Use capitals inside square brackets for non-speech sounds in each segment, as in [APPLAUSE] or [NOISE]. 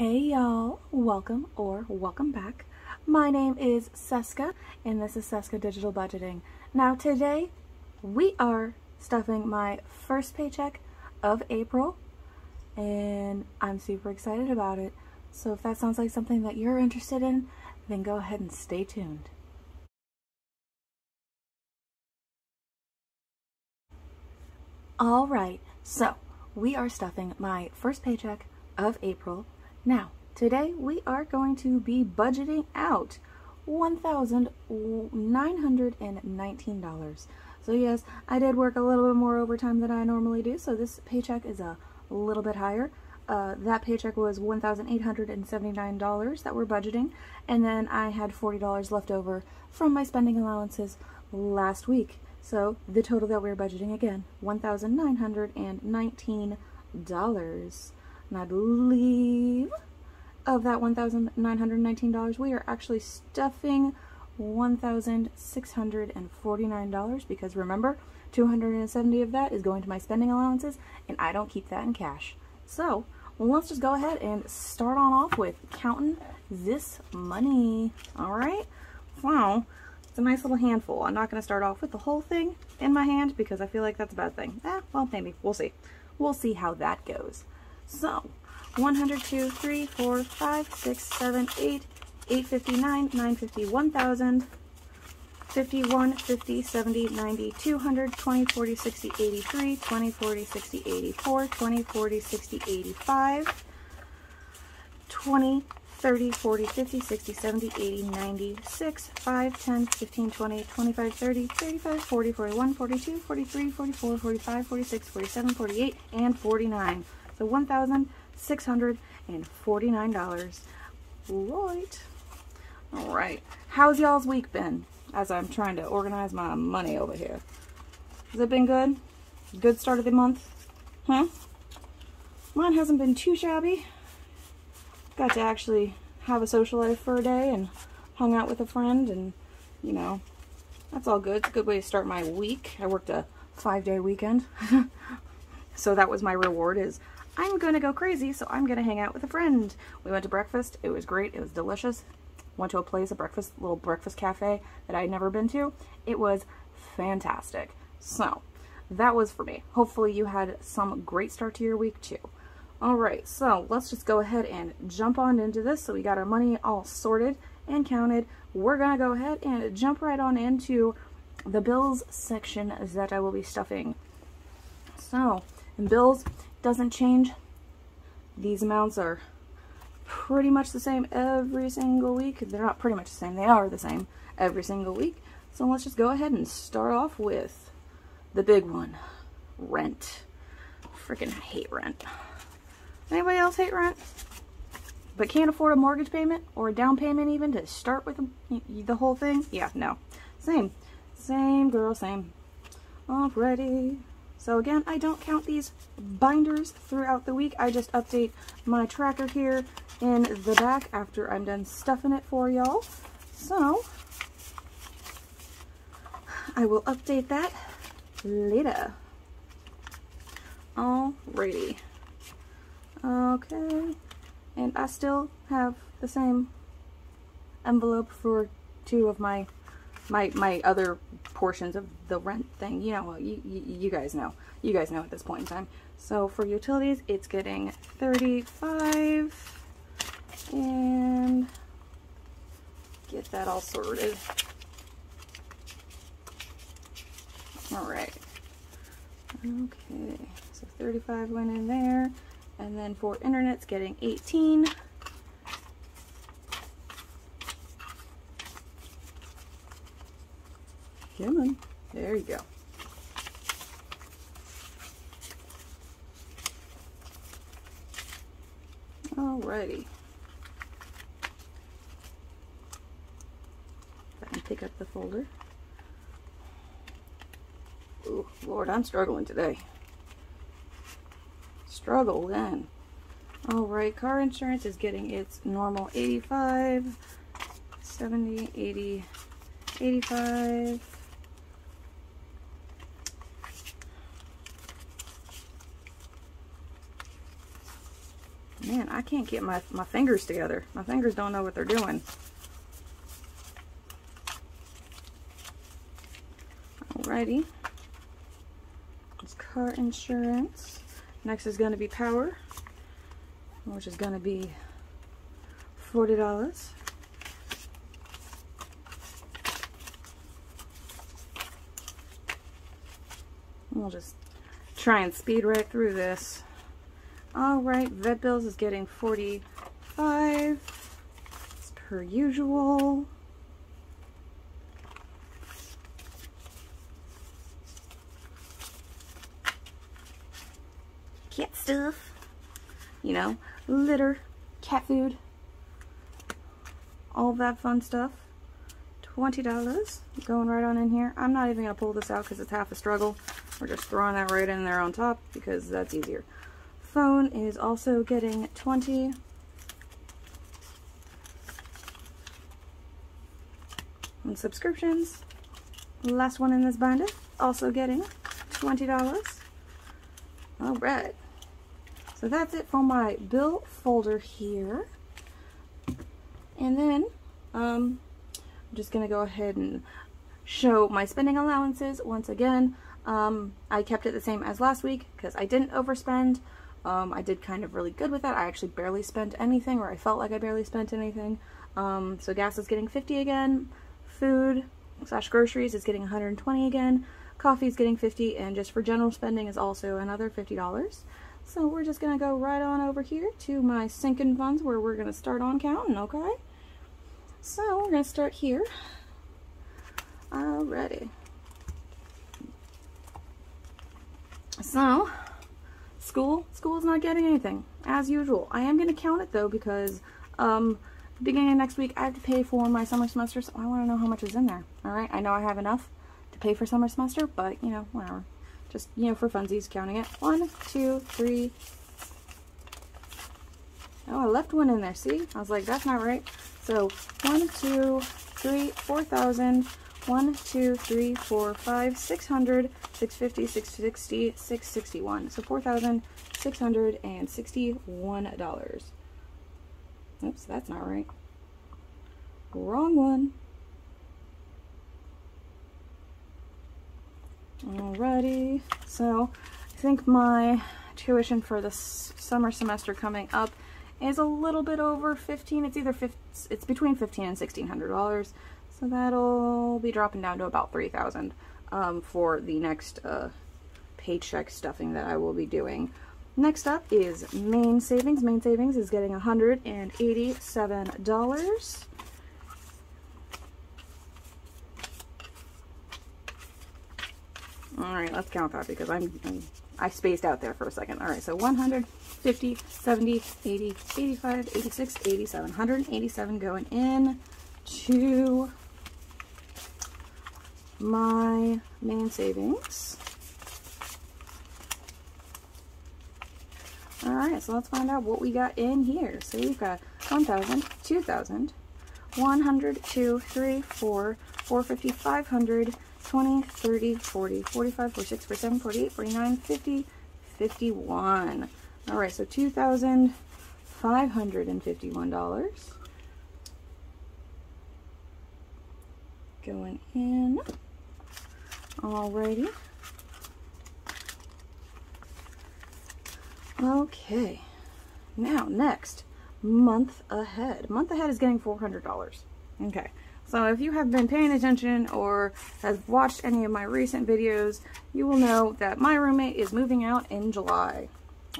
Hey y'all, welcome or welcome back. My name is Seska and this is Seska Digital Budgeting. Now today we are stuffing my first paycheck of April and I'm super excited about it. So if that sounds like something that you're interested in, then go ahead and stay tuned. All right, so we are stuffing my first paycheck of April. Now, today we are going to be budgeting out $1,919. So yes, I did work a little bit more overtime than I normally do, so this paycheck is a little bit higher. Uh, that paycheck was $1,879 that we're budgeting, and then I had $40 left over from my spending allowances last week. So the total that we're budgeting again, $1,919. And I believe of that $1,919, we are actually stuffing $1,649 because remember, 270 of that is going to my spending allowances and I don't keep that in cash. So let's just go ahead and start on off with counting this money. All right. Wow. It's a nice little handful. I'm not going to start off with the whole thing in my hand because I feel like that's a bad thing. Eh, well, maybe. We'll see. We'll see how that goes. So, 102, 3, 4, 5, 6, 7, 8, 859, 950, 1000, 51, 50, 70, 90, 200, 20, 40, 60, 83, 20, 40, 60, 84, 20, 40, 60, 85, 20, 30, 40, 50, 60, 70, 80, 96, 5, 10, 15, 20, 25, 30, 35, 40, 41, 42, 43, 44, 45, 46, 47, 48, and 49. So $1,649. Right. All right. How's y'all's week been as I'm trying to organize my money over here? Has it been good? Good start of the month? Huh? Mine hasn't been too shabby. Got to actually have a social life for a day and hung out with a friend and, you know, that's all good. It's a good way to start my week. I worked a five-day weekend. [LAUGHS] so that was my reward is I'm going to go crazy, so I'm going to hang out with a friend. We went to breakfast. It was great. It was delicious. Went to a place, a breakfast, little breakfast cafe that I had never been to. It was fantastic. So, that was for me. Hopefully you had some great start to your week too. All right, so let's just go ahead and jump on into this. So we got our money all sorted and counted. We're going to go ahead and jump right on into the bills section that I will be stuffing. So, in bills, doesn't change. These amounts are pretty much the same every single week. They're not pretty much the same, they are the same every single week. So let's just go ahead and start off with the big one, rent. Freaking hate rent. Anybody else hate rent? But can't afford a mortgage payment or a down payment even to start with the whole thing? Yeah, no. Same. Same girl, same. Alrighty. So again, I don't count these binders throughout the week. I just update my tracker here in the back after I'm done stuffing it for y'all. So, I will update that later. Alrighty. Okay. And I still have the same envelope for two of my my my other portions of the rent thing. You know, you, you, guys know. You guys know at this point in time. So for utilities, it's getting 35 and get that all sorted. All right. Okay, so 35 went in there. And then for internet's getting 18. There you go. Alrighty. Let me pick up the folder. Oh, Lord, I'm struggling today. Struggle then. Alright, car insurance is getting its normal 85, 70, 80, 85, Man, I can't get my, my fingers together. My fingers don't know what they're doing. Alrighty. It's car insurance. Next is going to be power, which is going to be $40. We'll just try and speed right through this. Alright, vet bills is getting 45 as per usual. Cat stuff. You know, litter, cat food, all that fun stuff. $20 going right on in here. I'm not even going to pull this out because it's half a struggle. We're just throwing that right in there on top because that's easier. Phone is also getting 20. And subscriptions, last one in this binder, also getting $20. All right. So that's it for my bill folder here. And then, um, I'm just going to go ahead and show my spending allowances once again. Um, I kept it the same as last week because I didn't overspend. Um, I did kind of really good with that. I actually barely spent anything, or I felt like I barely spent anything. Um, so gas is getting 50 again. Food slash groceries is getting 120 again. Coffee is getting 50, and just for general spending is also another $50. So we're just going to go right on over here to my sinking funds where we're going to start on counting, okay? So we're to start here. Alrighty. So, school, school's not getting anything, as usual. I am going to count it though because um, beginning of next week I have to pay for my summer semester, so I want to know how much is in there. Alright, I know I have enough to pay for summer semester, but you know, whatever. Just, you know, for funsies, counting it. One, two, three. Oh, I left one in there, see? I was like, that's not right. So, one, two, three, four thousand. 1, 2, 3, 4, 5, 600, 650, 660, 661. So $4,661. Oops, that's not right. Wrong one. Alrighty, so I think my tuition for this summer semester coming up is a little bit over 15. It's either 15, it's between 15 and $1,600. So that'll be dropping down to about 3000 um, for the next uh, paycheck stuffing that I will be doing. Next up is Main Savings. Main Savings is getting $187. All right, let's count that because I'm, I'm, i spaced out there for a second. All right, so 150, 70, 80, 85, 86, 87, 187 going in to my main savings. All right, so let's find out what we got in here. So we've got 1,000, 2,000, 100, 2, 3, 4, 450, 500, 20, 30, 40, 45, 46, 47, 48, 49, 50, 51. All right, so $2,551 going in. Alrighty. Okay. Now, next, month ahead. Month ahead is getting $400. Okay. So if you have been paying attention or have watched any of my recent videos, you will know that my roommate is moving out in July.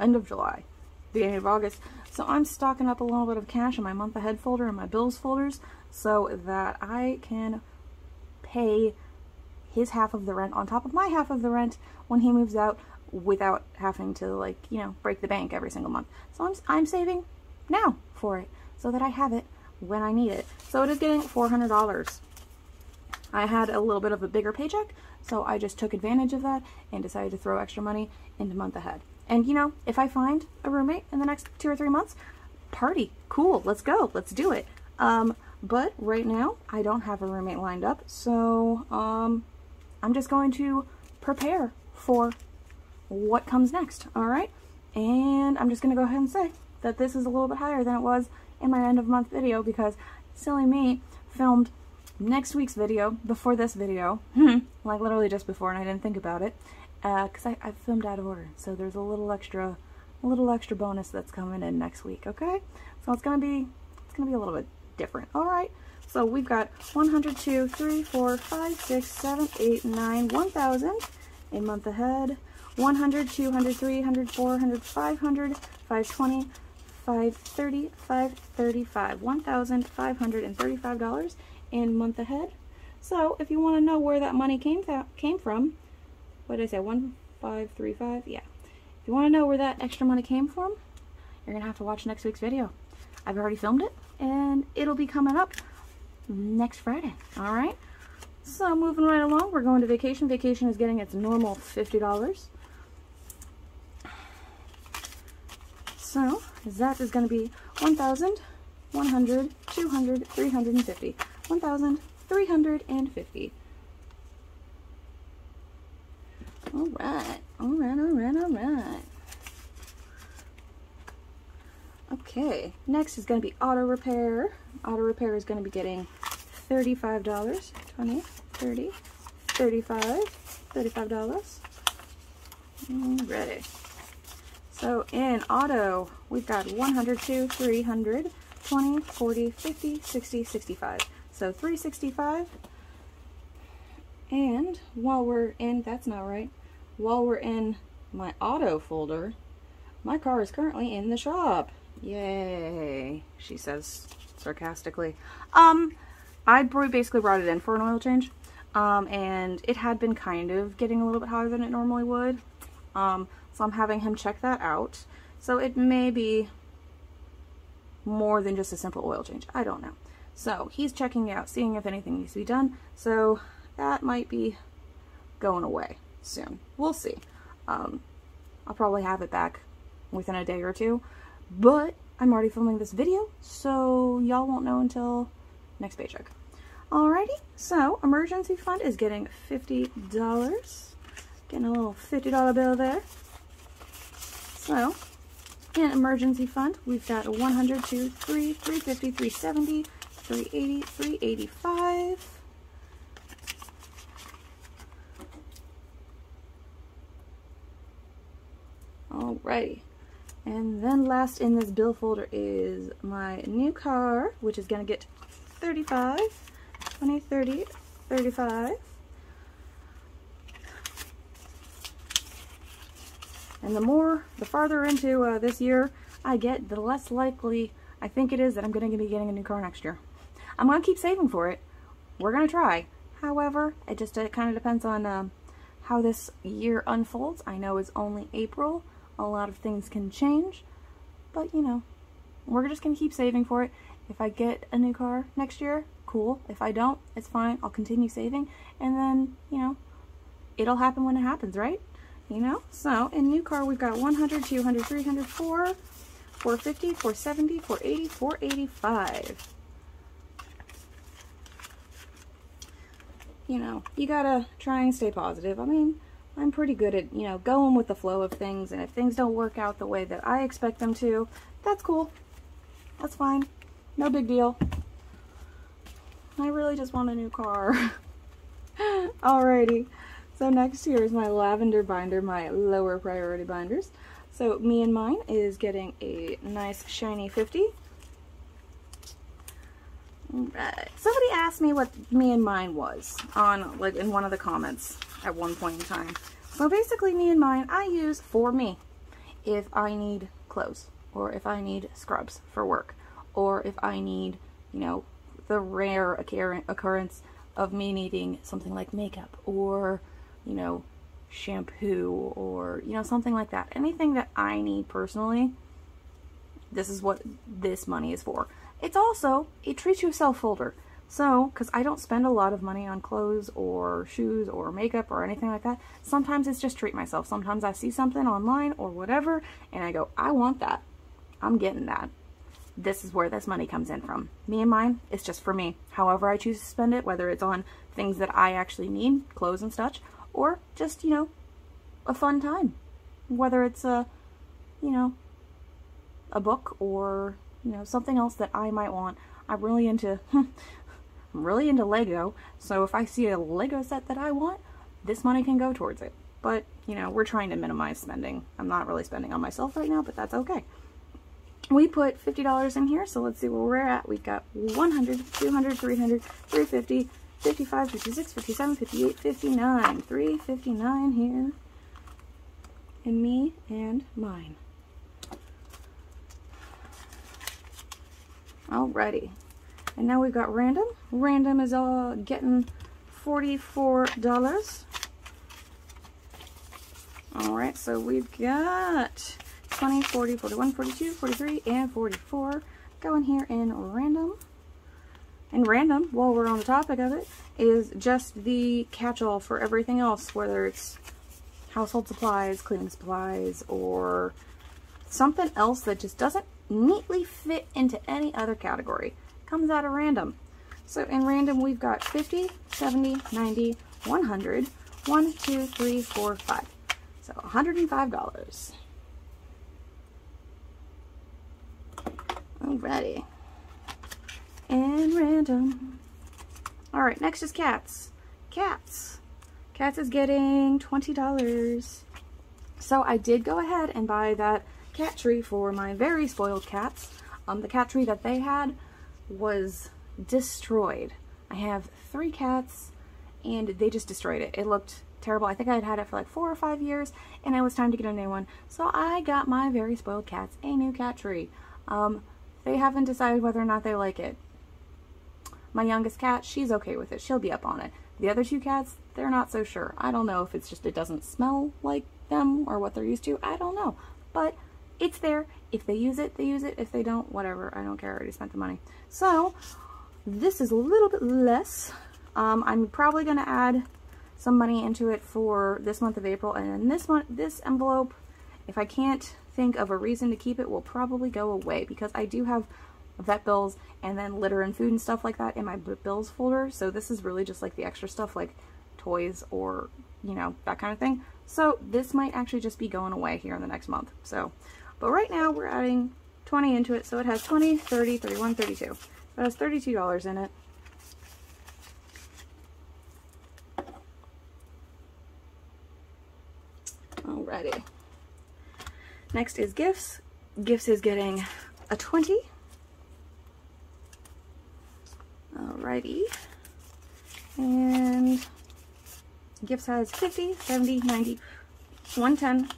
End of July. Beginning of August. So I'm stocking up a little bit of cash in my month ahead folder and my bills folders so that I can pay his half of the rent on top of my half of the rent when he moves out without having to like, you know, break the bank every single month. So I'm, I'm saving now for it so that I have it when I need it. So it is getting $400. I had a little bit of a bigger paycheck, so I just took advantage of that and decided to throw extra money into month ahead. And you know, if I find a roommate in the next two or three months, party, cool, let's go, let's do it. Um, but right now, I don't have a roommate lined up, so um, I'm just going to prepare for what comes next, all right? And I'm just to go ahead and say, that this is a little bit higher than it was in my end of month video because silly me filmed next week's video before this video, [LAUGHS] like literally just before and I didn't think about it because uh, I, I filmed out of order. So there's a little extra, a little extra bonus that's coming in next week, okay? So it's gonna be, it's gonna be a little bit different. All right, so we've got 102, 3, 4, 5, 6, 7, 8, 9, 1,000 a month ahead. 100, 200, 300, 400, 500, 520, 530, 535, $1,535 in month ahead. So if you want to know where that money came came from, what did I say, 1535? Yeah. If you want to know where that extra money came from, you're going to have to watch next week's video. I've already filmed it, and it'll be coming up next Friday, all right? So moving right along, we're going to vacation. Vacation is getting its normal $50. So that is going to be 1,000, 100, 200, 350. 1,350. All right, all right, all right, all right. Okay, next is going to be auto repair. Auto repair is going to be getting $35, 20, 30, 35, $35. Ready. So in auto, we've got 102, 300, 20, 40, 50, 60, 65. So 365. And while we're in, that's not right, while we're in my auto folder, my car is currently in the shop. Yay, she says sarcastically. Um, I basically brought it in for an oil change. Um, and it had been kind of getting a little bit hotter than it normally would. Um, so I'm having him check that out. So it may be more than just a simple oil change. I don't know. So he's checking out, seeing if anything needs to be done. So that might be going away soon. We'll see. Um, I'll probably have it back within a day or two. But I'm already filming this video, so y'all won't know until next paycheck. Alrighty, so emergency fund is getting $50. Getting a little $50 bill there. So, in emergency fund, we've got a 100, 2, 3, 350, 370, 380, 385. Alrighty. And then last in this bill folder is my new car, which is going to get 35, 20, 30, 35. And the more, the farther into uh, this year I get, the less likely I think it is that I'm going to be getting a new car next year. I'm going to keep saving for it. We're going to try. However, it just it kind of depends on um, how this year unfolds. I know it's only April. A lot of things can change. But, you know, we're just to keep saving for it. If I get a new car next year, cool. If I don't, it's fine. I'll continue saving. And then, you know, it'll happen when it happens, right? you know? So in new car, we've got 100, 200, 300, 4, 450, 470, 480, 485. You know, you gotta try and stay positive. I mean, I'm pretty good at, you know, going with the flow of things, and if things don't work out the way that I expect them to, that's cool. That's fine. No big deal. I really just want a new car. [LAUGHS] Alrighty. So next here is my lavender binder, my lower priority binders. So me and mine is getting a nice shiny 50. Right. Somebody asked me what me and mine was on like in one of the comments at one point in time. So basically me and mine I use for me if I need clothes or if I need scrubs for work or if I need, you know, the rare occurrence of me needing something like makeup or you know, shampoo or, you know, something like that. Anything that I need personally, this is what this money is for. It's also a treat yourself folder. So, because I don't spend a lot of money on clothes or shoes or makeup or anything like that, sometimes it's just treat myself. Sometimes I see something online or whatever, and I go, I want that. I'm getting that. This is where this money comes in from. Me and mine, it's just for me. However I choose to spend it, whether it's on things that I actually need, clothes and such, or just, you know, a fun time. Whether it's a, you know, a book or, you know, something else that I might want. I'm really into, [LAUGHS] hmm, I'm really into Lego, so if I see a Lego set that I want, this money can go towards it. But, you know, we're trying to minimize spending. I'm not really spending on myself right now, but that's okay. We put $50 in here, so let's see where we're at. We've got 100, 200, 300, 350, 55, 56, 57, 58, 59. 359 here. And me and mine. Alrighty. And now we've got random. Random is all getting $44. Alright, so we've got 20, 40, 41, 42, 43, and 44 going here in random. And random, while we're on the topic of it, is just the catch-all for everything else, whether it's household supplies, cleaning supplies, or something else that just doesn't neatly fit into any other category. Comes out of random. So in random, we've got 50, 70, 90, 100, 1, 2, 3, 4, 5. So $105. Alrighty. And random. Alright, next is cats. Cats. Cats is getting $20. So I did go ahead and buy that cat tree for my very spoiled cats. Um, the cat tree that they had was destroyed. I have three cats and they just destroyed it. It looked terrible. I think I had had it for like four or five years and it was time to get a new one. So I got my very spoiled cats a new cat tree. Um, they haven't decided whether or not they like it. My youngest cat, she's okay with it. She'll be up on it. The other two cats, they're not so sure. I don't know if it's just it doesn't smell like them or what they're used to. I don't know. But it's there. If they use it, they use it. If they don't, whatever. I don't care. I already spent the money. So, this is a little bit less. Um, I'm probably going to add some money into it for this month of April. And then this month, this envelope, if I can't think of a reason to keep it, will probably go away. Because I do have vet bills and then litter and food and stuff like that in my bills folder. So this is really just like the extra stuff like toys or, you know, that kind of thing. So this might actually just be going away here in the next month. So but right now we're adding 20 into it, so it has 20, 30, 31, 32. It has $32 in it. Alrighty. Next is gifts. Gifts is getting a 20. Alrighty. And gifts has 50, 70, 90, 110,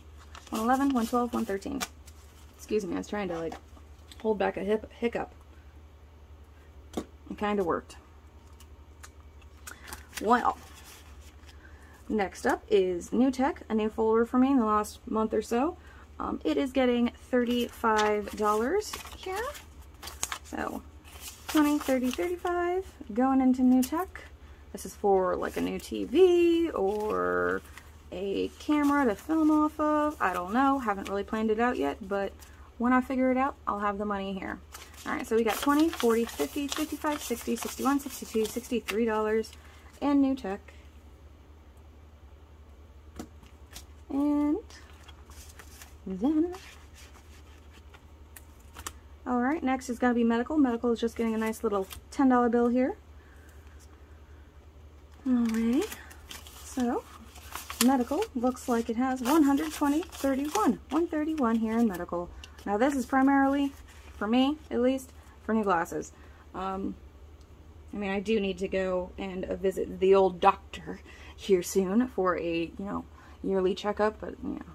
111, 112, 113. Excuse me, I was trying to like hold back a hip hiccup. It kind of worked. Well, next up is New Tech, a new folder for me in the last month or so. Um, it is getting $35 here. So 20, 30, 35 going into New Tech. This is for like a new TV or a camera to film off of. I don't know. Haven't really planned it out yet, but when I figure it out, I'll have the money here. All right, so we got 20, 40, 50, 55, 60, 61, 62, $63 and new tech. And then, all right, next is to be medical. Medical is just getting a nice little $10 bill here. Alrighty, so medical looks like it has 120, 31, 131 here in medical. Now this is primarily, for me at least, for new glasses. Um, I mean, I do need to go and uh, visit the old doctor [LAUGHS] here soon for a, you know, yearly checkup, but, you know,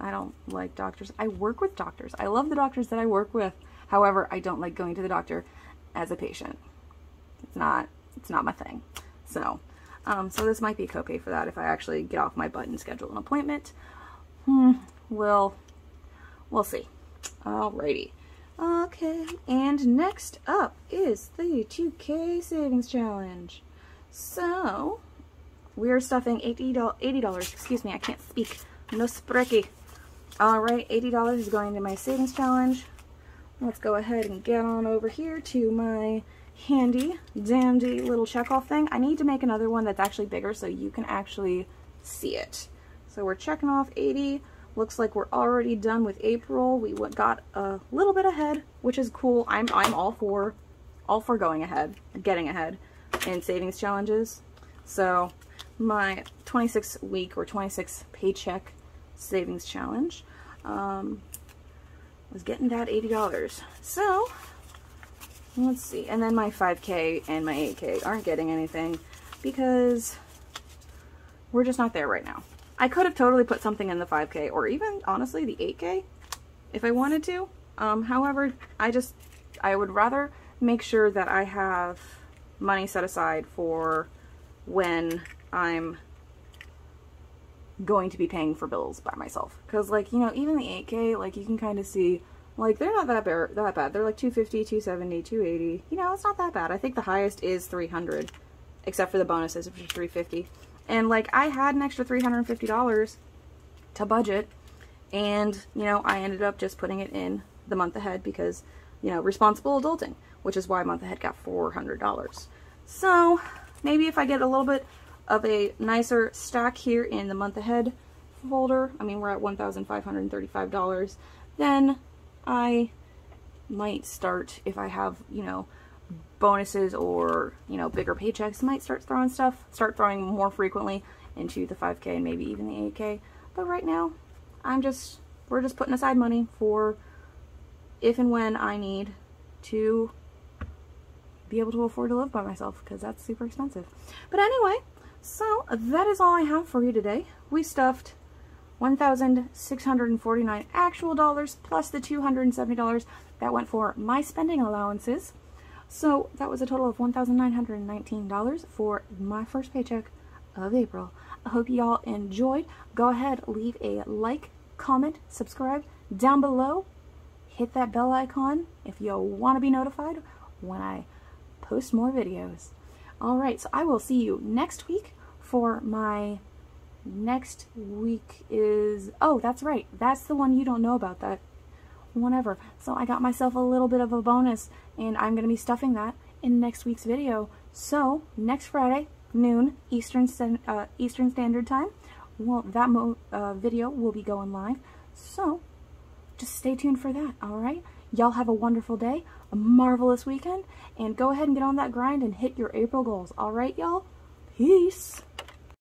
I don't like doctors. I work with doctors. I love the doctors that I work with. However, I don't like going to the doctor as a patient. It's not, it's not my thing. So, um, so this might be a copay for that if I actually get off my butt and schedule an appointment. Hmm, we'll, we'll see. Alrighty. Okay, and next up is the 2K Savings Challenge. So, we're stuffing $80, $80 excuse me, I can't speak. No sprecky. Alright, $80 is going to my Savings Challenge. Let's go ahead and get on over here to my handy dandy little checkoff thing. I need to make another one that's actually bigger so you can actually see it. So we're checking off 80 looks like we're already done with April. We got a little bit ahead, which is cool. I'm, I'm all for, all for going ahead, getting ahead in savings challenges. So my 26 week or 26 paycheck savings challenge um, was getting that $80. So let's see. And then my 5K and my 8K aren't getting anything because we're just not there right now. I could have totally put something in the 5K or even, honestly, the 8K if I wanted to. Um, however, I just, I would rather make sure that I have money set aside for when I'm going to be paying for bills by myself. Because, like, you know, even the 8K, like, you can kind of see, like, they're not that, that bad. They're like 250, 270, 280. You know, it's not that bad. I think the highest is 300, except for the bonuses, which are 350. And, like, I had an extra $350 to budget, and, you know, I ended up just putting it in the month ahead because, you know, responsible adulting, which is why month ahead got $400. So, maybe if I get a little bit of a nicer stack here in the month ahead folder, I mean, we're at $1,535, then I might start, if I have, you know, bonuses or, you know, bigger paychecks, might start throwing stuff, start throwing more frequently into the 5K and maybe even the 8K. But right now, I'm just, we're just putting aside money for if and when I need to be able to afford to live by myself because that's super expensive. But anyway, so that is all I have for you today. We stuffed 1,649 actual dollars plus the $270 that went for my spending allowances. So that was a total of $1,919 for my first paycheck of April. I hope you all enjoyed. Go ahead, leave a like, comment, subscribe down below. Hit that bell icon if you want to be notified when I post more videos. Alright, so I will see you next week for my next week is, oh, that's right. That's the one you don't know about that whatever. So I got myself a little bit of a bonus and I'm going to be stuffing that in next week's video. So next Friday, noon Eastern, uh, Eastern Standard Time, well, that uh, video will be going live. So just stay tuned for that, alright? Y'all have a wonderful day, a marvelous weekend, and go ahead and get on that grind and hit your April goals. Alright, y'all? Peace!